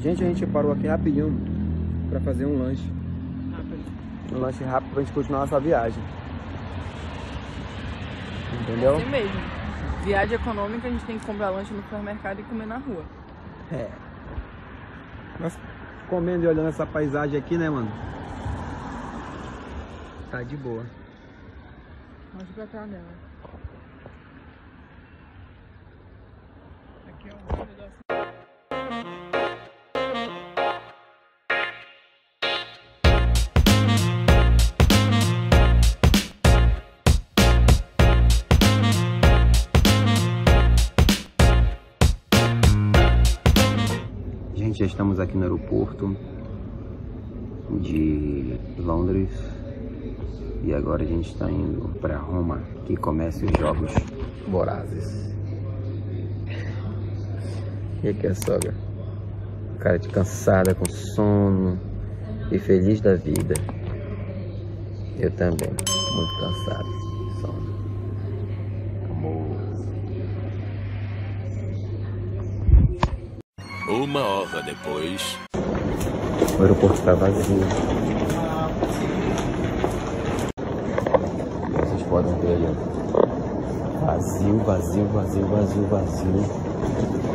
Gente, a gente parou aqui rapidinho pra fazer um lanche. Rápido. Um lanche rápido pra gente continuar nossa viagem. Entendeu? Assim mesmo. Viagem econômica, a gente tem que comprar lanche no supermercado e comer na rua. É. Mas comendo e olhando essa paisagem aqui, né, mano? Tá de boa. Vamos pra cá dela. Aqui é um pedaço. Já estamos aqui no aeroporto de Londres e agora a gente está indo para Roma, que começa os jogos vorazes. E aqui a sogra, cara de cansada, com sono e feliz da vida. Eu também, muito cansado, Uma hora depois. O aeroporto está vazio. Vocês podem ver aí, ó. Vazio, vazio, vazio, vazio, vazio.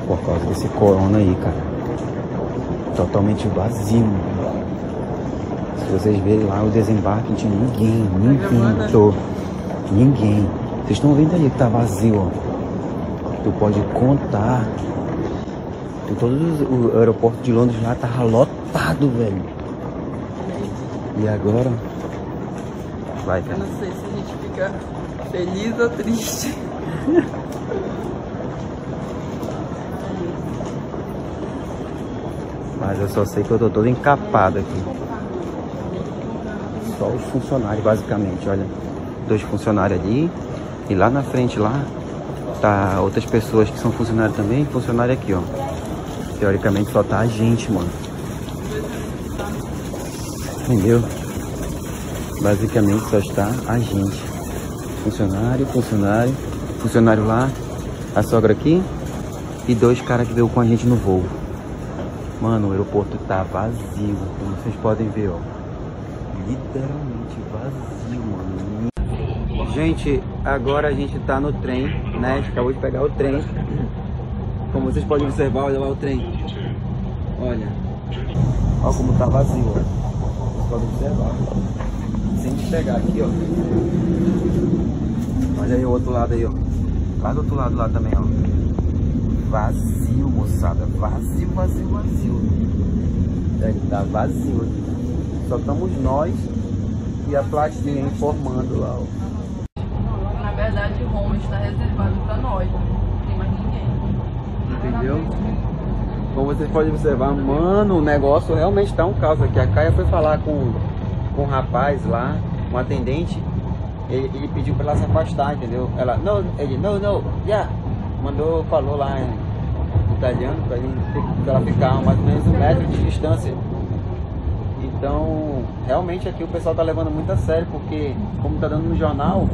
Por causa desse corona aí, cara. Totalmente vazio. Se vocês verem lá o desembarque, não tinha ninguém, ninguém. Tô. Ninguém. Vocês estão vendo aí que tá vazio, ó. Tu pode contar os, o aeroporto de Londres lá tava lotado, velho. E agora? Vai, Eu cara. não sei se a gente fica feliz ou triste. Mas eu só sei que eu tô todo encapado aqui. Só os funcionários, basicamente, olha. Dois funcionários ali. E lá na frente, lá, tá outras pessoas que são funcionários também. Funcionário aqui, ó. Teoricamente só tá a gente, mano. Entendeu? Basicamente só está a gente. Funcionário, funcionário, funcionário lá, a sogra aqui e dois caras que veio com a gente no voo. Mano, o aeroporto tá vazio, como vocês podem ver, ó. Literalmente vazio, mano. Gente, agora a gente tá no trem, né? Acabou de pegar o trem. Como vocês podem observar, olha lá o trem. Olha. Olha como tá vazio. Vocês podem observar. Se a gente pegar aqui, ó. Olha aí o outro lado aí, ó. Lá do outro lado lá também, ó. Vazio, moçada. Vazio, vazio, vazio. Ele tá vazio aqui. Só estamos nós e a plaquinha informando lá, ó. Na verdade, Roma está reservado pra nós. Não tem mais ninguém. Entendeu? Como vocês podem observar, mano, o negócio realmente tá um caos aqui. A Caia foi falar com, com um rapaz lá, um atendente. Ele, ele pediu pra ela se afastar, entendeu? Ela, não, ele, não, não, já. Mandou, falou lá em italiano pra, ele, pra ela ficar mais ou menos um metro de distância. Então, realmente aqui o pessoal tá levando muito a sério, porque como tá dando no jornal,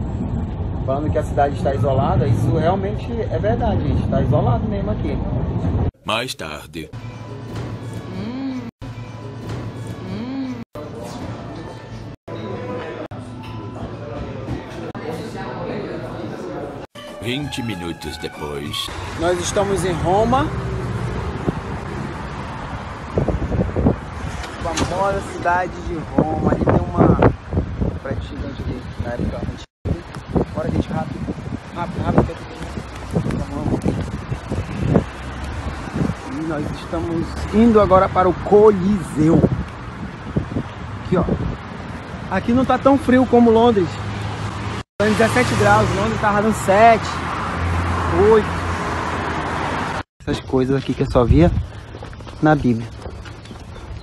falando que a cidade está isolada, isso realmente é verdade, gente. Está isolado mesmo aqui. Mais tarde. Vinte minutos depois. Nós estamos em Roma. Famosa cidade de Roma. Ali tem uma prédio gigante antiga. Bora, gente, rápido. Rápido, rápido. E nós estamos indo agora para o Coliseu. Aqui, ó. Aqui não tá tão frio como Londres. Tá em 17 graus. Londres tava dando 7, 8. Essas coisas aqui que eu só via na Bíblia.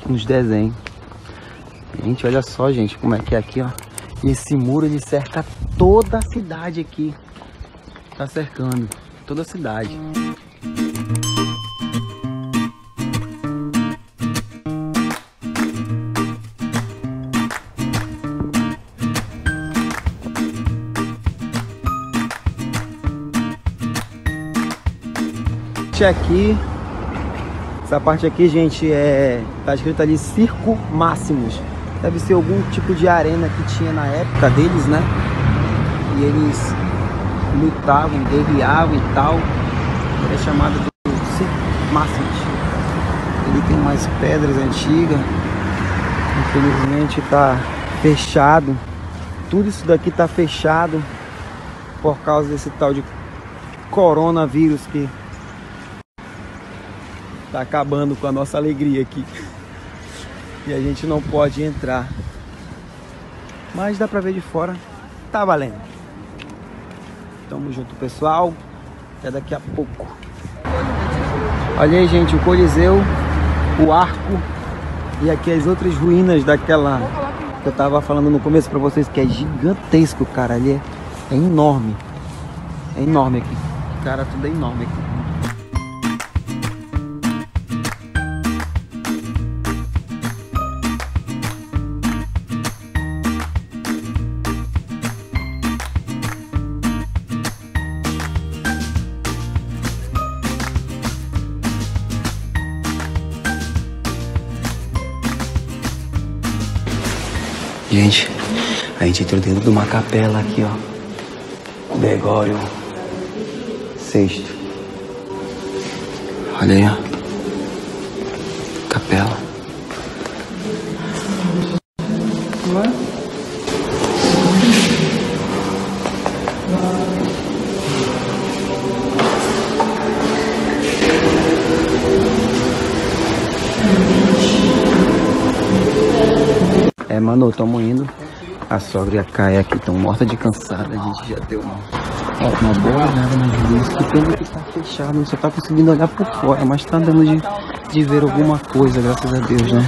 Nos desenhos. Gente, olha só, gente, como é que é aqui, ó. Esse muro ele cerca toda a cidade aqui. Tá cercando toda a cidade. Aqui Essa parte aqui, gente, é tá escrito ali Circo Máximos. Deve ser algum tipo de arena que tinha na época deles, né? E eles lutavam, guerreavam e tal. É chamado de Máximos. Ele tem umas pedras antigas. Infelizmente tá fechado. Tudo isso daqui tá fechado por causa desse tal de coronavírus que tá acabando com a nossa alegria aqui. E a gente não pode entrar. Mas dá pra ver de fora. Tá valendo. Tamo junto, pessoal. Até daqui a pouco. Olha aí, gente, o Coliseu, o arco e aqui as outras ruínas daquela que eu tava falando no começo pra vocês, que é gigantesco, cara. Ali é, é enorme. É enorme aqui. Cara, tudo é enorme aqui. Gente, a gente entrou dentro de uma capela aqui, ó. Gregório VI. Olha aí, ó. Capela. A sogra e a Caia aqui estão mortas de cansada. A gente já deu uma, uma boa olhada nas luzes. Que pena que tá fechado, não só tá conseguindo olhar por fora, mas tá dando de, de ver alguma coisa, graças a Deus, né?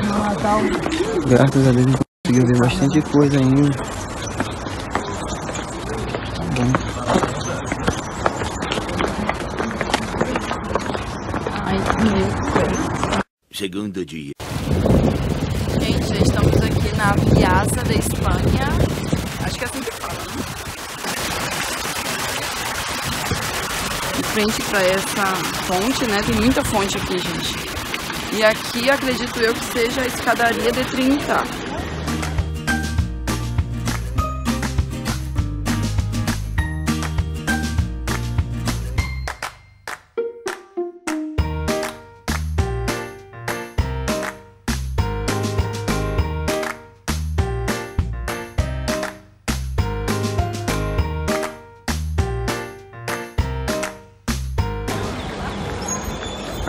Graças a Deus a gente conseguiu ver bastante coisa ainda. Tá bom. Ai, meu Deus. Segundo dia. Gente, já estamos aqui da Espanha. Acho que é assim que fala, né? Em frente para essa fonte, né? Tem muita fonte aqui, gente. E aqui acredito eu que seja a escadaria de Trinita.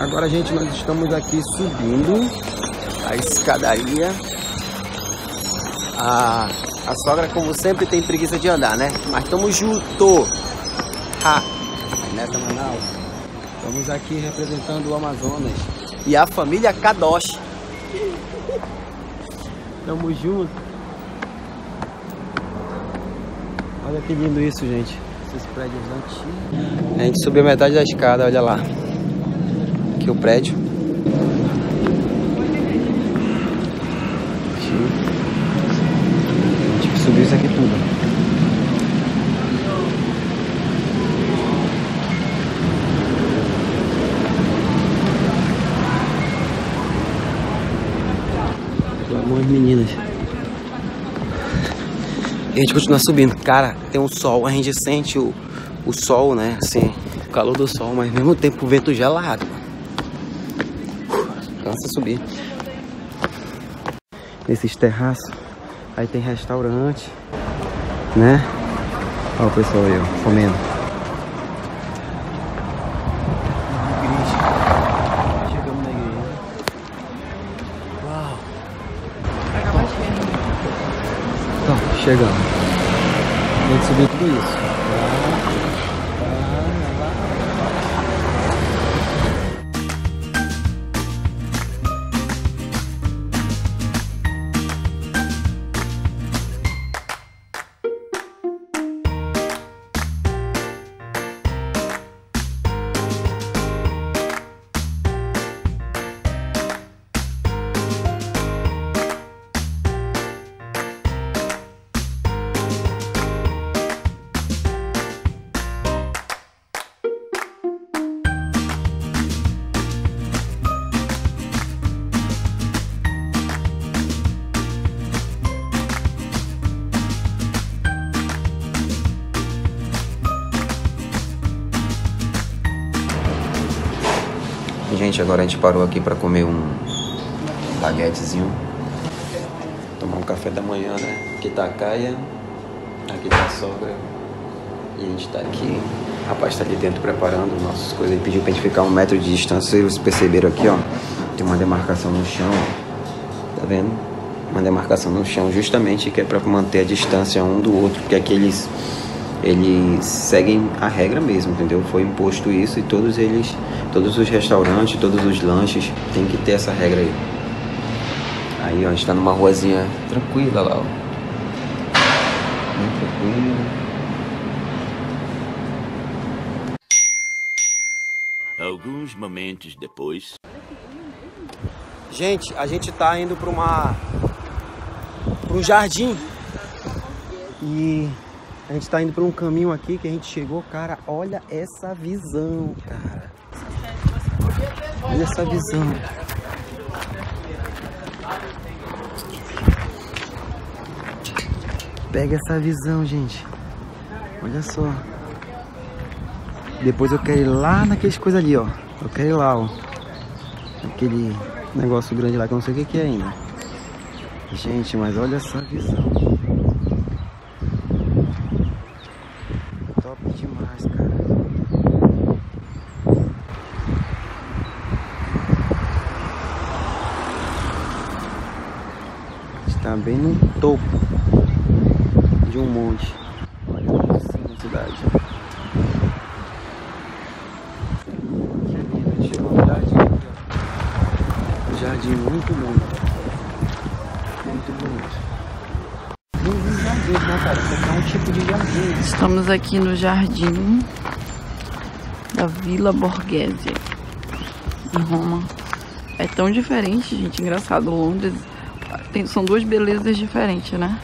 Agora, gente, nós estamos aqui subindo a escadaria. A, a sogra, como sempre, tem preguiça de andar, né? Mas estamos junto. Ha! Nessa Manaus. Estamos aqui representando o Amazonas. E a família Kadosh. Tamo junto. Olha que lindo isso, gente. Esses prédios antigos. A gente subiu metade da escada, olha lá aqui o prédio. Tipo, subiu isso aqui tudo. Algumas meninas. E a gente continua subindo. Cara, tem um sol, a gente sente o, o sol, né? Assim, o calor do sol, mas ao mesmo tempo o vento gelado. Cansa subir. Nesses terraços. Aí tem restaurante. Né? Olha o pessoal aí, ó, comendo. Chegamos na igreja. Uau! Então, chegamos. Tem que subir tudo isso. Agora a gente parou aqui pra comer um baguetezinho. Tomar um café da manhã, né? Aqui tá a Caia, aqui tá a sogra. E a gente tá aqui. O rapaz tá ali dentro preparando nossas coisas. Ele pediu pra gente ficar um metro de distância. Vocês perceberam aqui, ó. Tem uma demarcação no chão, ó. Tá vendo? Uma demarcação no chão justamente que é pra manter a distância um do outro. Porque aqui eles, eles seguem a regra mesmo, entendeu? Foi imposto isso e todos eles, todos os restaurantes, todos os lanches tem que ter essa regra aí. Aí, ó, a gente tá numa ruazinha tranquila lá, ó. Muito tranquilo. Alguns momentos depois. Gente, a gente tá indo para uma para um jardim e a gente tá indo por um caminho aqui que a gente chegou, cara. Olha essa visão, cara. Olha essa visão. Pega essa visão, gente. Olha só. Depois eu quero ir lá naqueles coisas ali, ó. Eu quero ir lá, ó. Aquele negócio grande lá que eu não sei o que, é ainda. Gente, mas olha essa visão. Top demais, cara. Está bem no topo de um monte. Olha lá da cidade. No jardim muito bonito. Muito bonito. De. Estamos aqui no jardim da Vila Borghese, em Roma. É tão diferente, gente. Engraçado. Londres tem- são duas belezas diferentes, né?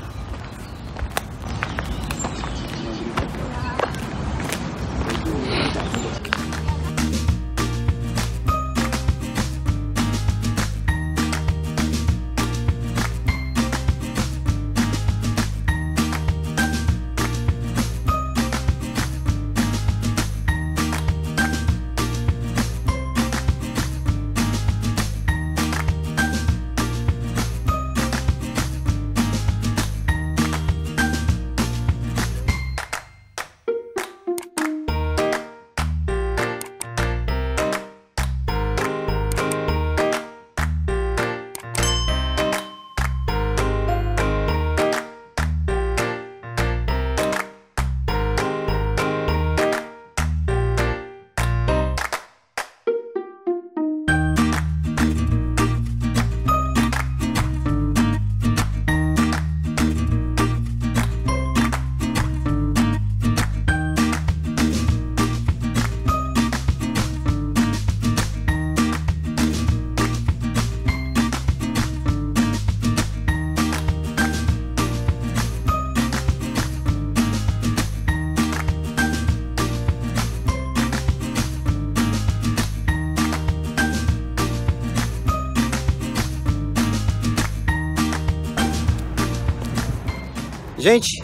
Gente,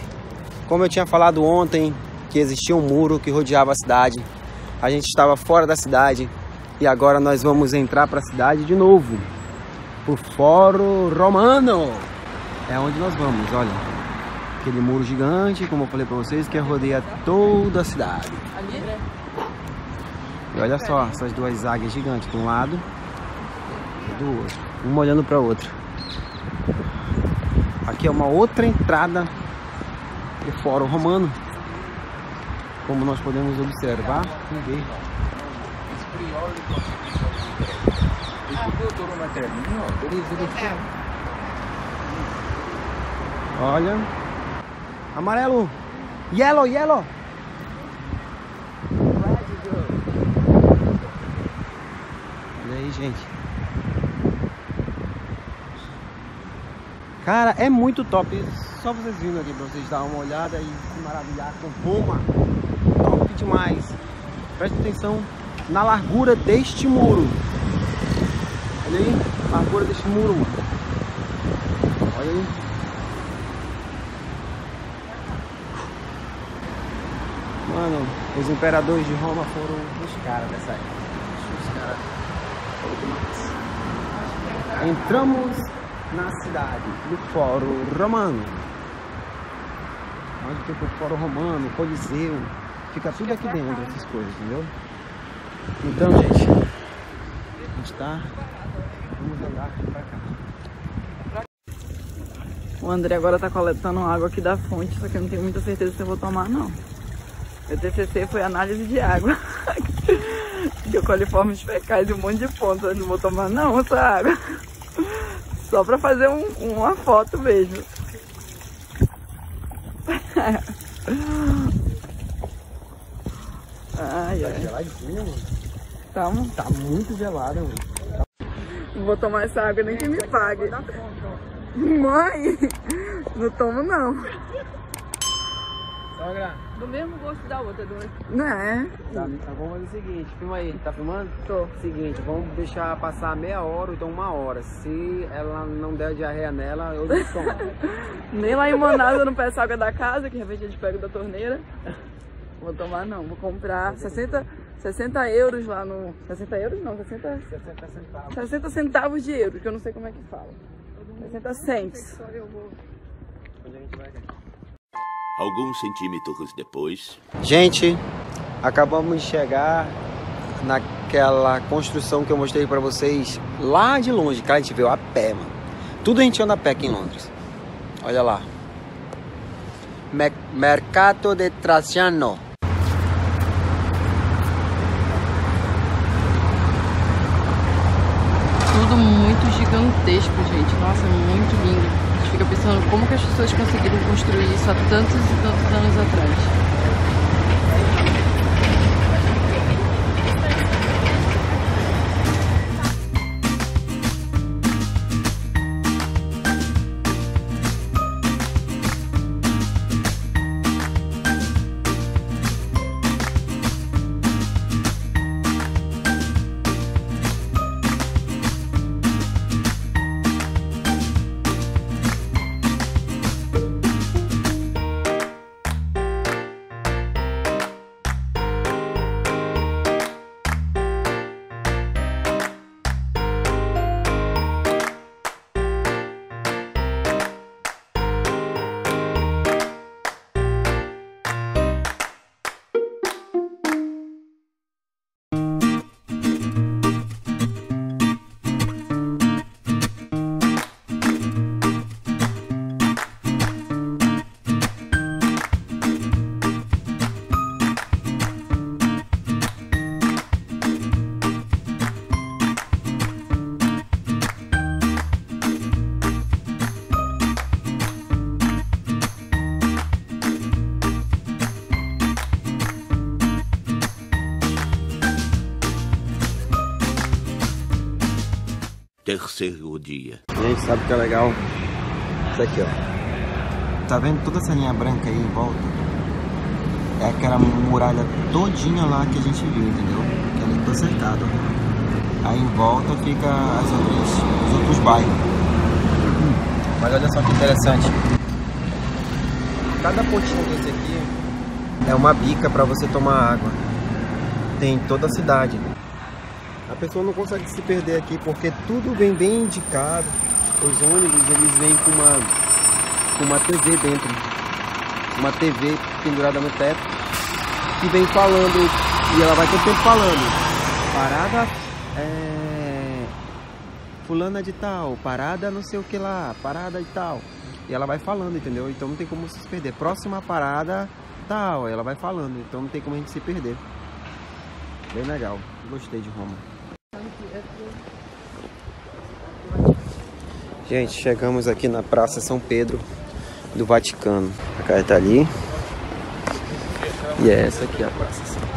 como eu tinha falado ontem, que existia um muro que rodeava a cidade. A gente estava fora da cidade e agora nós vamos entrar para a cidade de novo. O Foro Romano. É onde nós vamos, olha. Aquele muro gigante, como eu falei para vocês, que rodeia toda a cidade. E olha só, essas duas águias gigantes de um lado e do outro, uma olhando para outra. Aqui é uma outra entrada do Fórum Romano, como nós podemos observar e ver. Olha, amarelo, yellow, yellow. Olha aí, gente. Cara, é muito top. Só vocês vindo aqui pra vocês dar uma olhada e se maravilhar com Roma. Top demais. Presta atenção na largura deste muro. Olha aí, largura deste muro. Olha aí. Mano, os imperadores de Roma foram os caras dessa época. Os caras Entramos na cidade do Fórum Romano. Onde fica o Fórum Romano, o Coliseu. Fica tudo aqui dentro, essas coisas, entendeu? Então, gente, a gente tá. Vamos andar pra cá. O André agora tá coletando água aqui da fonte, só que eu não tenho muita certeza se eu vou tomar, não. Meu TCC foi análise de água. eu coliformes fecais e um monte de pontos. Eu não vou tomar, não, essa água. Só pra fazer um, uma foto mesmo. Ai, Tá ai. geladinho, mano. Tá, um- Tá muito gelada, mano. não vou tomar essa água nem que me pague. Mãe, não tomo não. Sogra, Do mesmo gosto da outra, do Né? tá, tá, vamos fazer o seguinte, filma aí, tá filmando? Tô. Seguinte, vamos deixar passar meia hora ou então uma hora. Se ela não der diarreia nela, eu não tomo. Nem lá em Manaus eu não peço água da casa, que de repente a gente pega da torneira. Vou tomar não, vou comprar 60, 60 euros lá no. 60 euros não, 60, 60 centavos. 60 centavos de euro, que eu não sei como é que fala. 60 cents. Onde a gente vai, cara? Alguns centímetros depois. Gente, acabamos de chegar naquela construção que eu mostrei pra vocês lá de longe, cara, a gente veio a pé, mano. Tudo a gente anda a pé aqui em Londres. Olha lá. Me- Mercato de Trasiano. Tudo muito gigantesco, gente. Nossa, muito lindo. A gente fica pensando como que as pessoas conseguiram construir isso há tantos e tantos anos atrás. Terceiro dia. Gente, sabe o que é legal? Isso aqui, ó. Tá vendo toda essa linha branca aí em volta? É aquela muralha todinha lá que a gente viu, entendeu? Que ali foi cercado. Aí em volta fica as outras, os outros bairros. Mas olha só que interessante. Cada pontinho desse aqui é uma bica para você tomar água. Tem em toda a cidade. A pessoa não consegue se perder aqui porque tudo vem bem indicado. Os ônibus eles vêm com uma, com uma TV dentro. Uma TV pendurada no teto que vem falando e ela vai todo tempo falando. Parada é, fulana de tal, parada não sei o que lá, parada de tal. E ela vai falando, entendeu? Então não tem como se perder. Próxima parada tal, ela vai falando. Então não tem como a gente se perder. Bem legal. Gostei de Roma. Gente, chegamos aqui na Praça São Pedro do Vaticano. A cara tá ali. E é essa aqui a Praça São Pedro.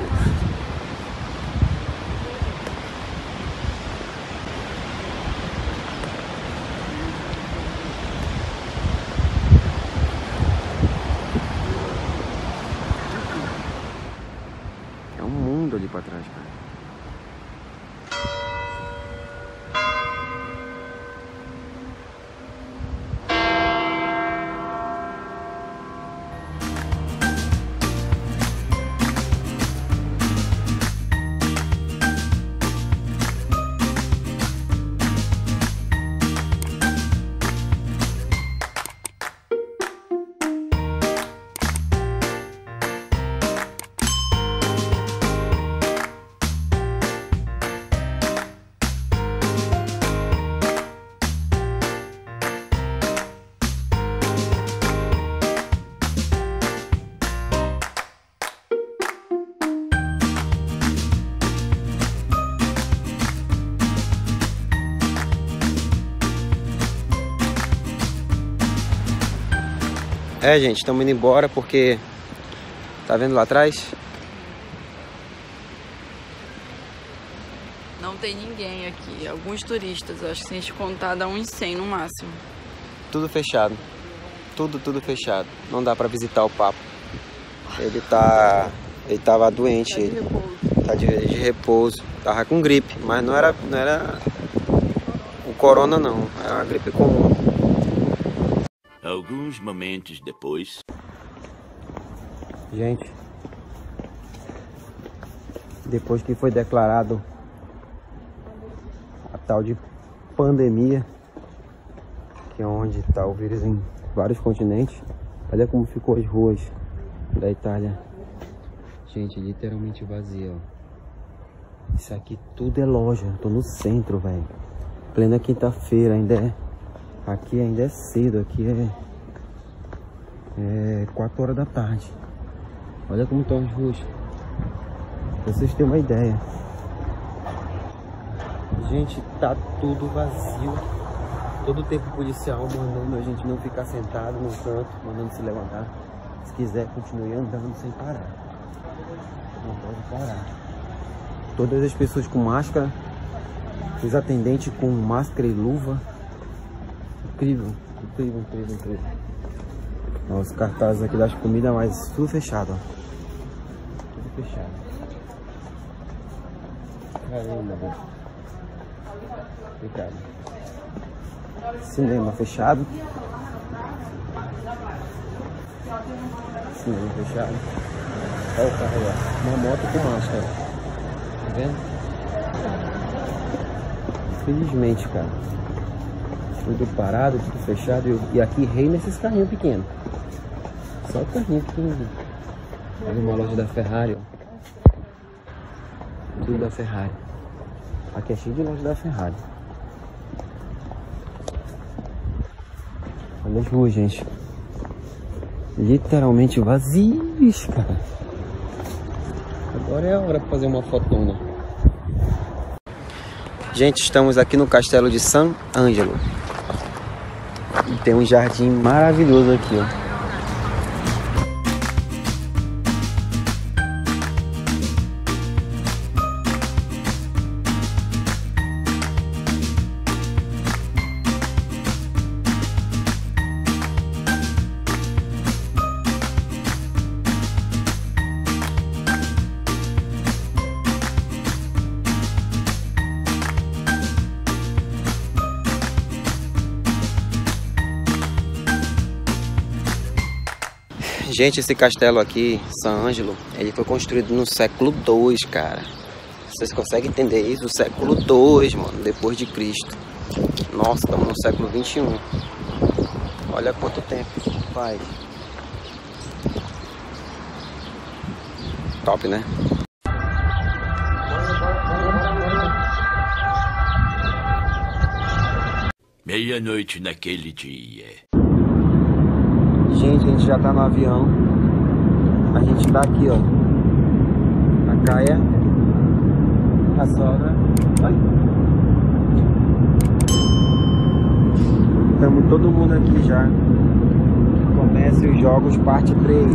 É um mundo ali pra trás, cara. É, gente, estamos indo embora porque. Tá vendo lá atrás? Não tem ninguém aqui. Alguns turistas, acho que se a gente contar dá uns 100 no máximo. Tudo fechado. Tudo, tudo fechado. Não dá pra visitar o papo. Ele tá. Ele tava doente. Tá de Ele repouso. tá de, de repouso. Tava com gripe, mas não era. Não era. O corona não. Era uma gripe comum. Alguns momentos depois. Gente, depois que foi declarado a tal de pandemia, que é onde está o vírus em vários continentes, olha como ficou as ruas da Itália. Gente, literalmente vazia, ó. Isso aqui tudo é loja, tô no centro, velho. Plena quinta-feira, ainda é. Aqui ainda é cedo, aqui é. É 4 horas da tarde. Olha como estão as ruas. Pra vocês terem uma ideia. Gente, tá tudo vazio. Todo o tempo policial mandando a gente não ficar sentado no canto, mandando se levantar. Se quiser, continue andando sem parar. Não pode parar. Todas as pessoas com máscara. Os atendentes com máscara e luva. Incrível, incrível, incrível, incrível. Ó, os cartazes aqui das comidas, mas tudo fechado, ó. Tudo fechado. Caramba, velho. Obrigado. Cinema fechado. Cinema fechado. Olha o carro ó. Uma moto com máscara. Tá vendo? Felizmente, cara. Tudo parado, tudo fechado. E- E aqui reina esses carrinhos pequenos. Só o carrinho pequenininho. Olha uma loja da Ferrari, ó. Tudo da Ferrari. Aqui é cheio de loja da Ferrari. Olha as ruas, gente. Literalmente vazios, cara. Agora é a hora pra fazer uma fotona. Gente, estamos aqui no castelo de San Angelo. Tem um jardim maravilhoso aqui, ó. Gente, esse castelo aqui, San Angelo, ele foi construído no século II, cara. Vocês conseguem entender isso? No século II, mano, depois de Cristo. Nossa, estamos no século XXI. Olha quanto tempo faz. Top, né? Meia-noite naquele dia. A gente já tá no avião. A gente tá aqui, ó. A Caia. A sogra. Ai. Estamos todo mundo aqui já. Começa os jogos parte 3.